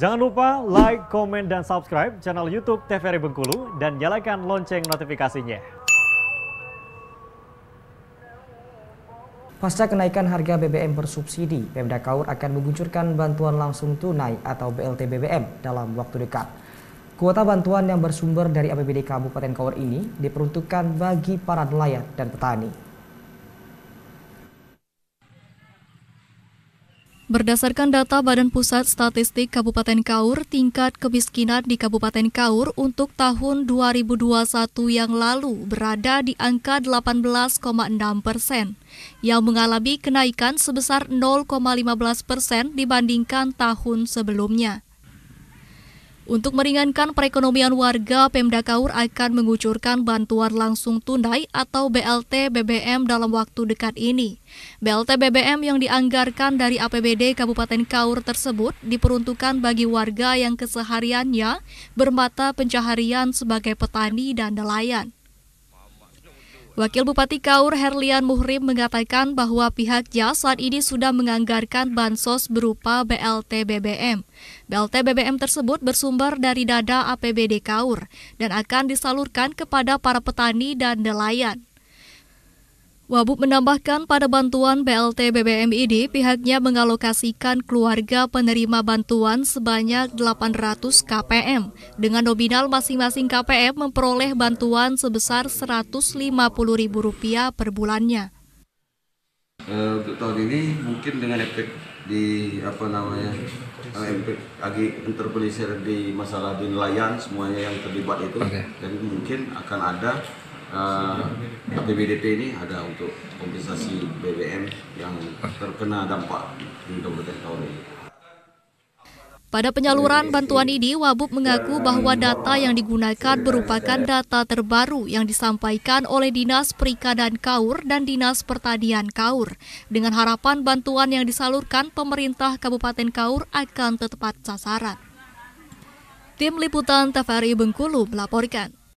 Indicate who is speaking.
Speaker 1: Jangan lupa like, komen, dan subscribe channel YouTube TVRI Bengkulu dan nyalakan lonceng notifikasinya.
Speaker 2: Pasca kenaikan harga BBM bersubsidi, Pemda Kaur akan menguncurkan bantuan langsung tunai atau BLT BBM dalam waktu dekat. Kuota bantuan yang bersumber dari APBD Kabupaten Kaur ini diperuntukkan bagi para nelayan dan petani.
Speaker 3: Berdasarkan data Badan Pusat Statistik Kabupaten Kaur, tingkat kemiskinan di Kabupaten Kaur untuk tahun 2021 yang lalu berada di angka 18,6 persen, yang mengalami kenaikan sebesar 0,15 persen dibandingkan tahun sebelumnya. Untuk meringankan perekonomian warga, Pemda Kaur akan mengucurkan bantuan langsung tunai atau BLT BBM dalam waktu dekat ini. BLT BBM yang dianggarkan dari APBD Kabupaten Kaur tersebut diperuntukkan bagi warga yang kesehariannya bermata pencaharian sebagai petani dan nelayan. Wakil Bupati Kaur Herlian Muhrim mengatakan bahwa pihaknya saat ini sudah menganggarkan bansos berupa BLT BBM. BLT BBM tersebut bersumber dari dada APBD Kaur dan akan disalurkan kepada para petani dan nelayan. Wabub menambahkan pada bantuan BLT BBM ini pihaknya mengalokasikan keluarga penerima bantuan sebanyak 800 KPM dengan nominal masing-masing KPM memperoleh bantuan sebesar Rp150.000 per bulannya.
Speaker 4: Uh, untuk tahun ini mungkin dengan efek di apa namanya uh, efek lagi interpelisir di masalah di nelayan semuanya yang terlibat itu okay. dan mungkin akan ada uh, eh, APBDP ini ada untuk kompensasi BBM yang terkena dampak di Kabupaten ini.
Speaker 3: Pada penyaluran bantuan ini, Wabub mengaku bahwa data yang digunakan merupakan data terbaru yang disampaikan oleh Dinas Perikanan Kaur dan Dinas Pertanian Kaur, dengan harapan bantuan yang disalurkan pemerintah Kabupaten Kaur akan tepat sasaran. Tim Liputan TVRI Bengkulu melaporkan.